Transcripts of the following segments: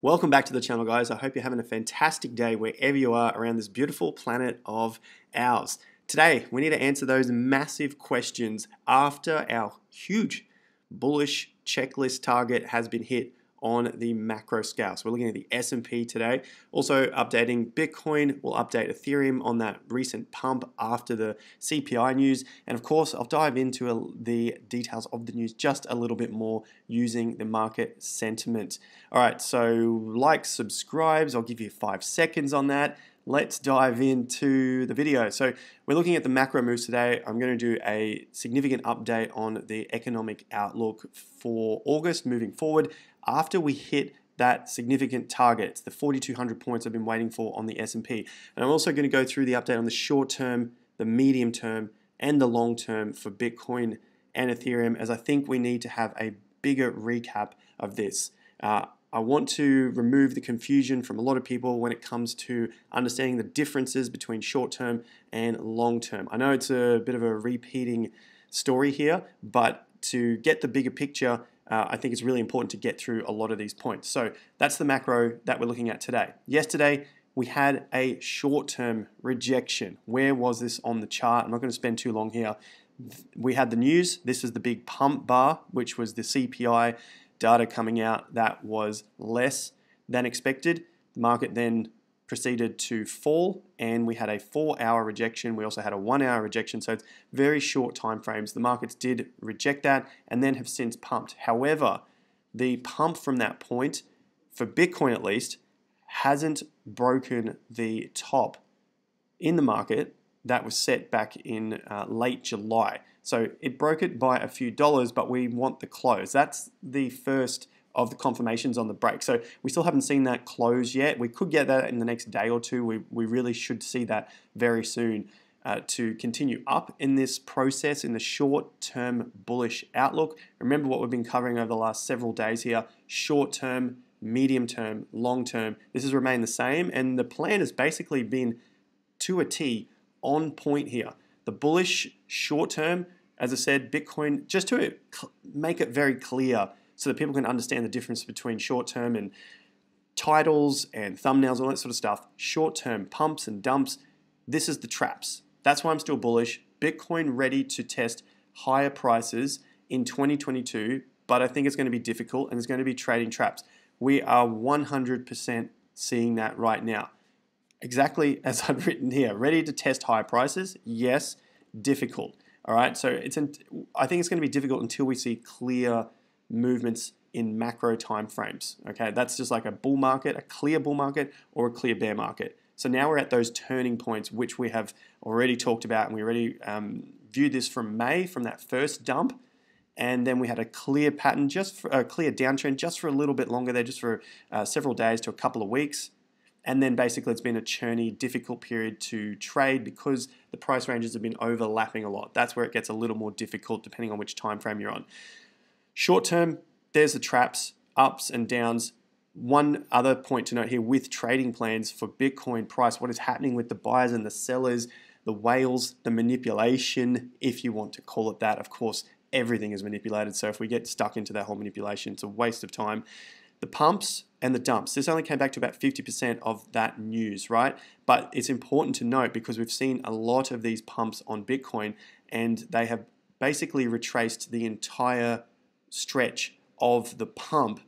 Welcome back to the channel, guys. I hope you're having a fantastic day wherever you are around this beautiful planet of ours. Today, we need to answer those massive questions after our huge bullish checklist target has been hit on the macro scale. So we're looking at the S&P today. Also updating Bitcoin. We'll update Ethereum on that recent pump after the CPI news. And of course, I'll dive into a, the details of the news just a little bit more using the market sentiment. All right, so like, subscribes. I'll give you five seconds on that let's dive into the video. So we're looking at the macro moves today. I'm going to do a significant update on the economic outlook for August moving forward after we hit that significant target. The 4,200 points I've been waiting for on the S&P. And I'm also going to go through the update on the short term, the medium term, and the long term for Bitcoin and Ethereum as I think we need to have a bigger recap of this. Uh, I want to remove the confusion from a lot of people when it comes to understanding the differences between short term and long term. I know it's a bit of a repeating story here, but to get the bigger picture, uh, I think it's really important to get through a lot of these points. So that's the macro that we're looking at today. Yesterday, we had a short term rejection. Where was this on the chart? I'm not going to spend too long here. We had the news. This is the big pump bar, which was the CPI data coming out that was less than expected. The market then proceeded to fall and we had a four hour rejection we also had a one hour rejection so it's very short time frames the markets did reject that and then have since pumped however the pump from that point for bitcoin at least hasn't broken the top in the market that was set back in uh, late July. So it broke it by a few dollars, but we want the close. That's the first of the confirmations on the break. So we still haven't seen that close yet. We could get that in the next day or two. We, we really should see that very soon uh, to continue up in this process in the short term bullish outlook. Remember what we've been covering over the last several days here short term, medium term, long term. This has remained the same, and the plan has basically been to a T on point here. The bullish short term, as I said, Bitcoin, just to make it very clear so that people can understand the difference between short term and titles and thumbnails, all that sort of stuff. Short term pumps and dumps. This is the traps. That's why I'm still bullish. Bitcoin ready to test higher prices in 2022, but I think it's going to be difficult and it's going to be trading traps. We are 100% seeing that right now exactly as I've written here. Ready to test high prices? Yes. Difficult. All right. So it's in, I think it's going to be difficult until we see clear movements in macro time frames. Okay, that's just like a bull market, a clear bull market, or a clear bear market. So now we're at those turning points, which we have already talked about, and we already um, viewed this from May, from that first dump, and then we had a clear pattern, just for, a clear downtrend, just for a little bit longer there, just for uh, several days to a couple of weeks. And then basically it's been a churny, difficult period to trade because the price ranges have been overlapping a lot. That's where it gets a little more difficult depending on which time frame you're on. Short term, there's the traps, ups and downs. One other point to note here with trading plans for Bitcoin price, what is happening with the buyers and the sellers, the whales, the manipulation, if you want to call it that. Of course, everything is manipulated. So if we get stuck into that whole manipulation, it's a waste of time the pumps and the dumps. This only came back to about 50% of that news, right? But it's important to note because we've seen a lot of these pumps on Bitcoin and they have basically retraced the entire stretch of the pump.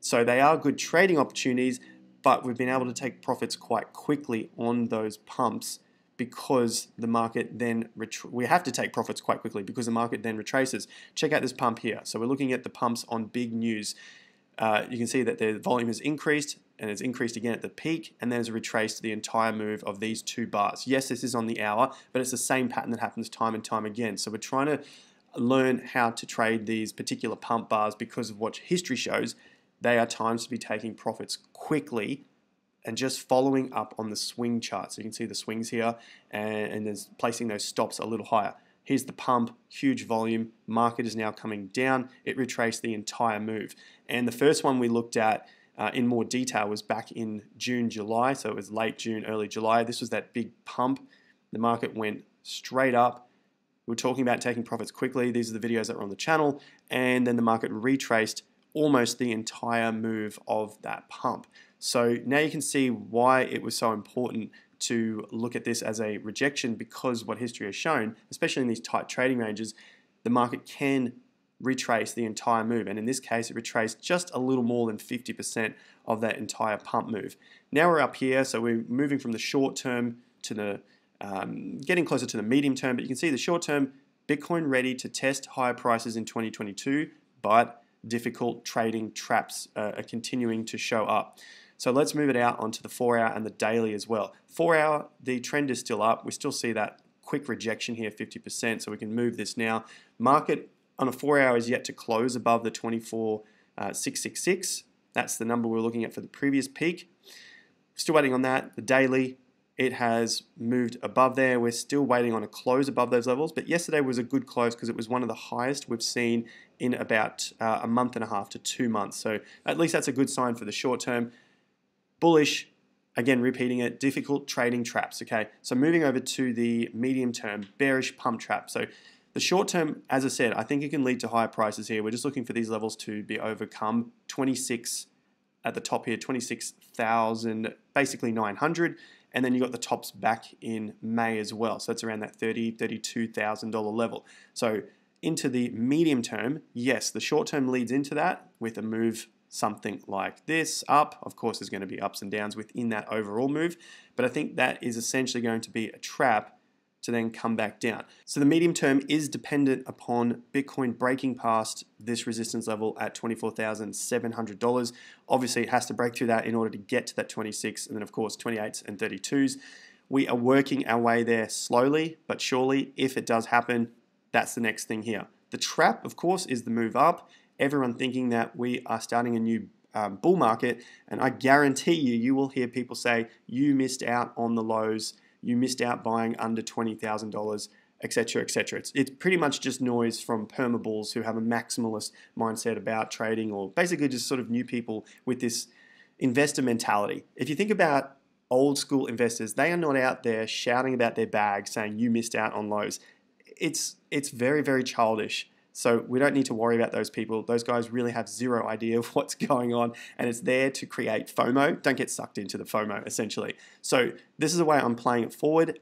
So they are good trading opportunities, but we've been able to take profits quite quickly on those pumps because the market then we have to take profits quite quickly because the market then retraces. Check out this pump here. So we're looking at the pumps on big news uh, you can see that the volume has increased and it's increased again at the peak and then has retraced the entire move of these two bars. Yes, this is on the hour, but it's the same pattern that happens time and time again. So we're trying to learn how to trade these particular pump bars because of what history shows. They are times to be taking profits quickly and just following up on the swing chart. So you can see the swings here and, and there's placing those stops a little higher. Here's the pump, huge volume. Market is now coming down. It retraced the entire move. And the first one we looked at uh, in more detail was back in June, July. So it was late June, early July. This was that big pump. The market went straight up. We are talking about taking profits quickly. These are the videos that were on the channel. And then the market retraced almost the entire move of that pump. So now you can see why it was so important to look at this as a rejection because what history has shown, especially in these tight trading ranges, the market can retrace the entire move. And in this case, it retraced just a little more than 50% of that entire pump move. Now we're up here, so we're moving from the short term to the um, getting closer to the medium term. But you can see the short term, Bitcoin ready to test higher prices in 2022, but difficult trading traps uh, are continuing to show up. So let's move it out onto the four hour and the daily as well. Four hour, the trend is still up. We still see that quick rejection here, 50%. So we can move this now. Market on a four hour is yet to close above the 24,666. Uh, That's the number we are looking at for the previous peak. Still waiting on that. The daily, it has moved above there. We're still waiting on a close above those levels, but yesterday was a good close because it was one of the highest we've seen in about uh, a month and a half to two months. So at least that's a good sign for the short term. Bullish, again repeating it, difficult trading traps. Okay, so moving over to the medium term, bearish pump trap. So the short term, as I said, I think it can lead to higher prices here. We're just looking for these levels to be overcome. 26 at the top here, 26,000, basically 900. And then you got the tops back in May as well. So that's around that 30, $32,000 level. So into the medium term, yes, the short term leads into that with a move something like this up. Of course, there's going to be ups and downs within that overall move, but I think that is essentially going to be a trap to then come back down. So the medium term is dependent upon Bitcoin breaking past this resistance level at $24,700. Obviously, it has to break through that in order to get to that 26 and then of course 28s and 32s. We are working our way there slowly but surely. If it does happen, that's the next thing here. The trap, of course, is the move up. Everyone thinking that we are starting a new um, bull market, and I guarantee you, you will hear people say, You missed out on the lows you missed out buying under $20,000, etc., etc. It's, it's pretty much just noise from permabulls who have a maximalist mindset about trading or basically just sort of new people with this investor mentality. If you think about old school investors, they are not out there shouting about their bag saying you missed out on lows. It's it's very very childish so we don't need to worry about those people. Those guys really have zero idea of what's going on, and it's there to create FOMO. Don't get sucked into the FOMO, essentially. So this is the way I'm playing it forward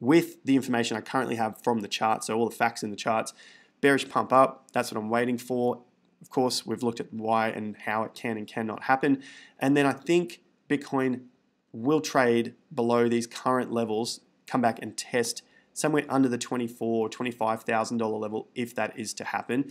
with the information I currently have from the chart. So all the facts in the charts. Bearish pump up, that's what I'm waiting for. Of course, we've looked at why and how it can and cannot happen. And then I think Bitcoin will trade below these current levels, come back and test somewhere under the $24,000, $25,000 level if that is to happen.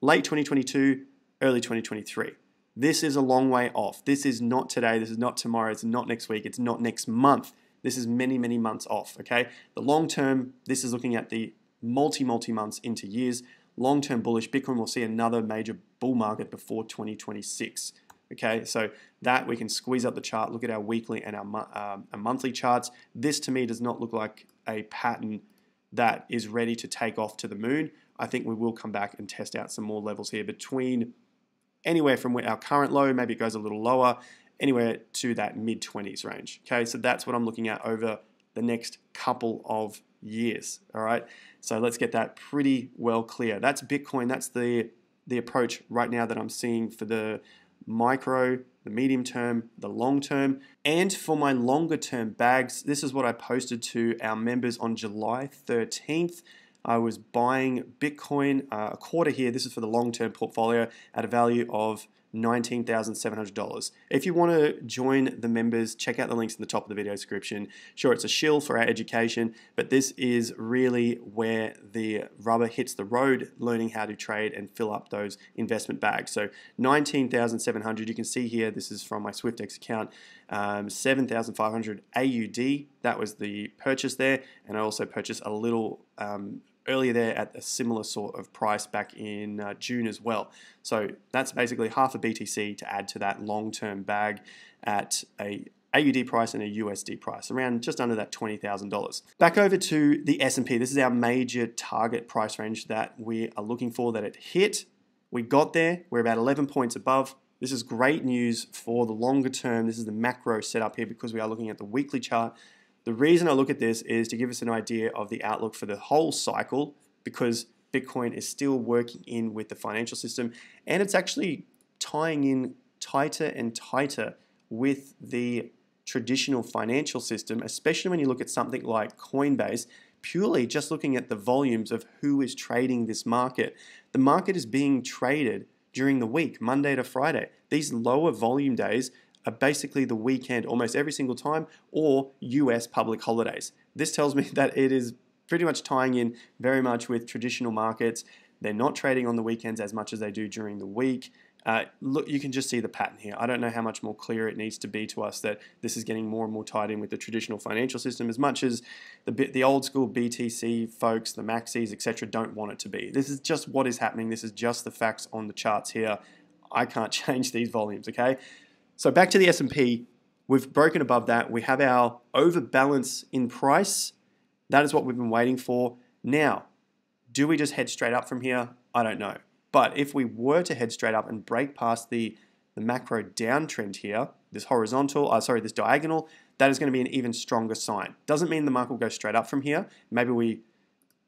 Late 2022, early 2023. This is a long way off. This is not today, this is not tomorrow, it's not next week, it's not next month. This is many, many months off, okay? The long term, this is looking at the multi, multi months into years. Long term bullish, Bitcoin will see another major bull market before 2026. Okay, so that we can squeeze up the chart, look at our weekly and our, um, our monthly charts. This to me does not look like a pattern that is ready to take off to the moon. I think we will come back and test out some more levels here between anywhere from our current low, maybe it goes a little lower, anywhere to that mid 20s range. Okay, so that's what I'm looking at over the next couple of years. All right, so let's get that pretty well clear. That's Bitcoin. That's the the approach right now that I'm seeing for the micro, the medium term, the long term. And for my longer term bags, this is what I posted to our members on July 13th. I was buying Bitcoin uh, a quarter here. This is for the long term portfolio at a value of $19,700. If you want to join the members, check out the links in the top of the video description. Sure, it's a shill for our education, but this is really where the rubber hits the road, learning how to trade and fill up those investment bags. So 19,700, you can see here, this is from my Swyftx account, um, 7,500 AUD, that was the purchase there, and I also purchased a little um, earlier there at a similar sort of price back in uh, June as well. So that's basically half a BTC to add to that long-term bag at a AUD price and a USD price, around just under that $20,000. Back over to the S&P. This is our major target price range that we are looking for that it hit. We got there. We're about 11 points above. This is great news for the longer term. This is the macro setup here because we are looking at the weekly chart the reason I look at this is to give us an idea of the outlook for the whole cycle because Bitcoin is still working in with the financial system and it's actually tying in tighter and tighter with the traditional financial system, especially when you look at something like Coinbase, purely just looking at the volumes of who is trading this market. The market is being traded during the week, Monday to Friday. These lower volume days are basically the weekend almost every single time or US public holidays. This tells me that it is pretty much tying in very much with traditional markets. They're not trading on the weekends as much as they do during the week. Uh, look, you can just see the pattern here. I don't know how much more clear it needs to be to us that this is getting more and more tied in with the traditional financial system as much as the, the old school BTC folks, the maxis, etc., don't want it to be. This is just what is happening. This is just the facts on the charts here. I can't change these volumes, okay? So back to the S&P, we've broken above that. We have our overbalance in price. That is what we've been waiting for. Now, do we just head straight up from here? I don't know. But if we were to head straight up and break past the, the macro downtrend here, this horizontal, uh, sorry, this diagonal, that is going to be an even stronger sign. Doesn't mean the market will go straight up from here. Maybe we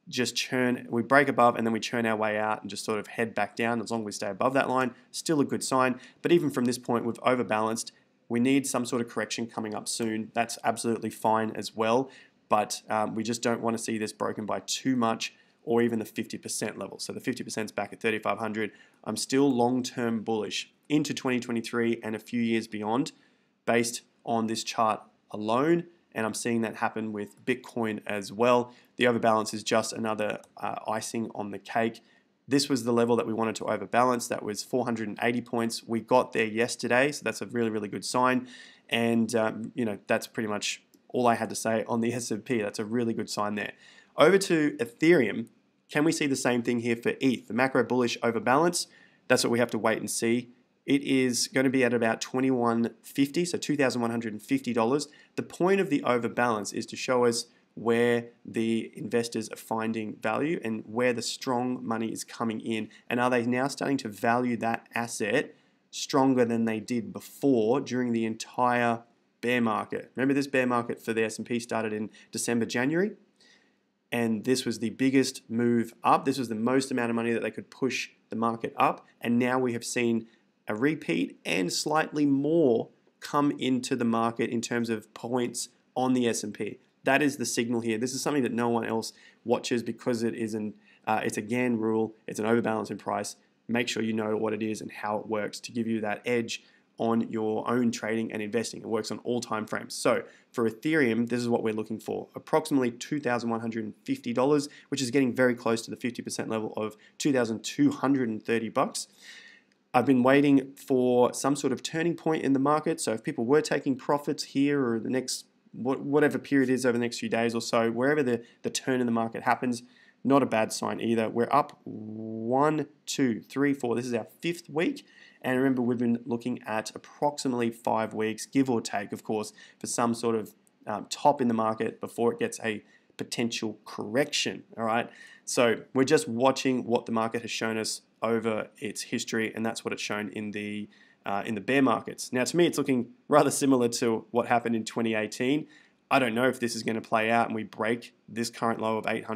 just churn, we break above and then we churn our way out and just sort of head back down as long as we stay above that line. Still a good sign. But even from this point, we've overbalanced. We need some sort of correction coming up soon. That's absolutely fine as well. But um, we just don't want to see this broken by too much or even the 50% level. So the 50% is back at 3,500. I'm still long-term bullish into 2023 and a few years beyond based on this chart alone. And I'm seeing that happen with Bitcoin as well. The overbalance is just another uh, icing on the cake. This was the level that we wanted to overbalance. That was 480 points. We got there yesterday, so that's a really, really good sign. And um, you know that's pretty much all I had to say on the S&P. That's a really good sign there. Over to Ethereum. Can we see the same thing here for ETH? The macro bullish overbalance. That's what we have to wait and see. It is going to be at about 2150, so $2,150. The point of the overbalance is to show us where the investors are finding value and where the strong money is coming in. And are they now starting to value that asset stronger than they did before during the entire bear market? Remember this bear market for the S&P started in December, January? And this was the biggest move up. This was the most amount of money that they could push the market up. And now we have seen a repeat and slightly more come into the market in terms of points on the S&P. That is the signal here. This is something that no one else watches because it is an uh, it's a Gann rule. It's an overbalance in price. Make sure you know what it is and how it works to give you that edge on your own trading and investing. It works on all time frames. So for Ethereum, this is what we're looking for. Approximately $2,150, which is getting very close to the 50% level of 2,230 bucks. I've been waiting for some sort of turning point in the market. So if people were taking profits here or the next whatever period is over the next few days or so, wherever the, the turn in the market happens, not a bad sign either. We're up one, two, three, four. This is our fifth week. And remember, we've been looking at approximately five weeks, give or take, of course, for some sort of um, top in the market before it gets a potential correction. All right. So we're just watching what the market has shown us over its history, and that's what it's shown in the uh, in the bear markets. Now, to me, it's looking rather similar to what happened in 2018. I don't know if this is going to play out and we break this current low of $800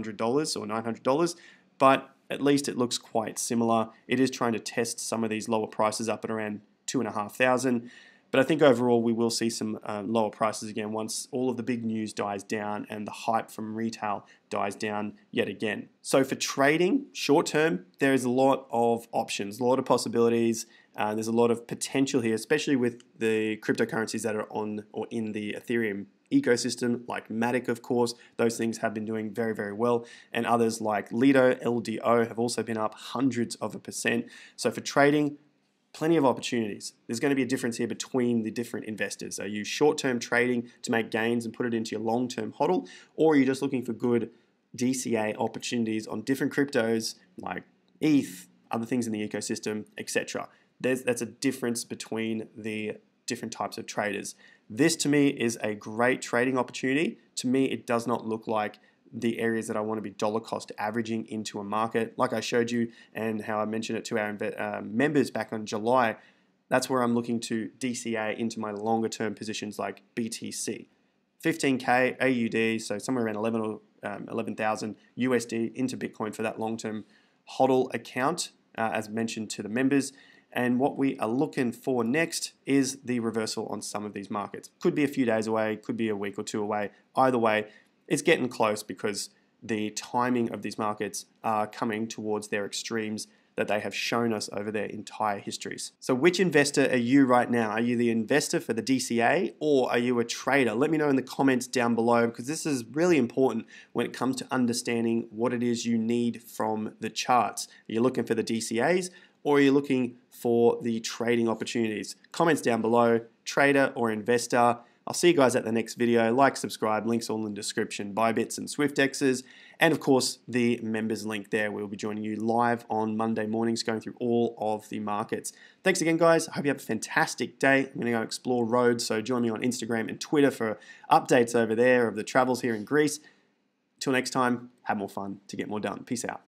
or $900, but at least it looks quite similar. It is trying to test some of these lower prices up at around 2,500. But I think overall we will see some uh, lower prices again once all of the big news dies down and the hype from retail dies down yet again. So for trading, short term, there is a lot of options, a lot of possibilities. Uh, there's a lot of potential here, especially with the cryptocurrencies that are on or in the Ethereum ecosystem, like Matic, of course. Those things have been doing very, very well. And others like Lido, LDO have also been up hundreds of a percent. So for trading, plenty of opportunities. There's going to be a difference here between the different investors. Are you short term trading to make gains and put it into your long term hodl, or are you just looking for good DCA opportunities on different cryptos like ETH, other things in the ecosystem, etc.? That's a difference between the different types of traders. This to me is a great trading opportunity. To me, it does not look like the areas that I want to be dollar cost averaging into a market. Like I showed you and how I mentioned it to our uh, members back on July, that's where I'm looking to DCA into my longer term positions like BTC. 15K AUD, so somewhere around 11 or um, 11,000 USD into Bitcoin for that long term HODL account, uh, as mentioned to the members. And what we are looking for next is the reversal on some of these markets. Could be a few days away, could be a week or two away. Either way, it's getting close because the timing of these markets are coming towards their extremes that they have shown us over their entire histories. So, which investor are you right now? Are you the investor for the DCA or are you a trader? Let me know in the comments down below because this is really important when it comes to understanding what it is you need from the charts. Are you looking for the DCAs or are you looking for the trading opportunities? Comments down below, trader or investor. I'll see you guys at the next video. Like, subscribe, links all in the description, Bybits and Swyftx's, and of course the members link there. We'll be joining you live on Monday mornings going through all of the markets. Thanks again, guys. I hope you have a fantastic day. I'm going to go explore Rhodes, so join me on Instagram and Twitter for updates over there of the travels here in Greece. Till next time, have more fun to get more done. Peace out.